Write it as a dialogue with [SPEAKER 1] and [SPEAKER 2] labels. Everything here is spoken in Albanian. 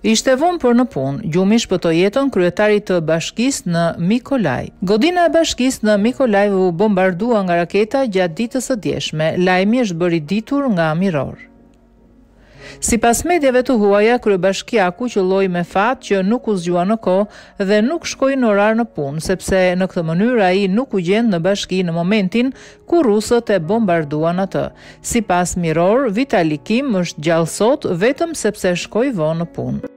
[SPEAKER 1] Ishte vonë për në punë, gjumi i shpëtoi jetën kryetarit të bashkisë në Mikolaj. Godina e bashkisë në Mikolaj u bombardua nga raketa gjatë ditës së djeshme. Lajmi është bërë i ditur nga Mirror. Sipas mediave të huaja, kryebashkiaku qëlloi me fat që nuk u zgjua në kohë dhe nuk shkoi në orar në punë, sepse në këtë mënyrë ai nuk u gjend në bashki në momentin ku rusët e bombarduan atë. Sipas Mirror, Vitali Kim është gjallë sot vetëm sepse shkoi vonë në punë.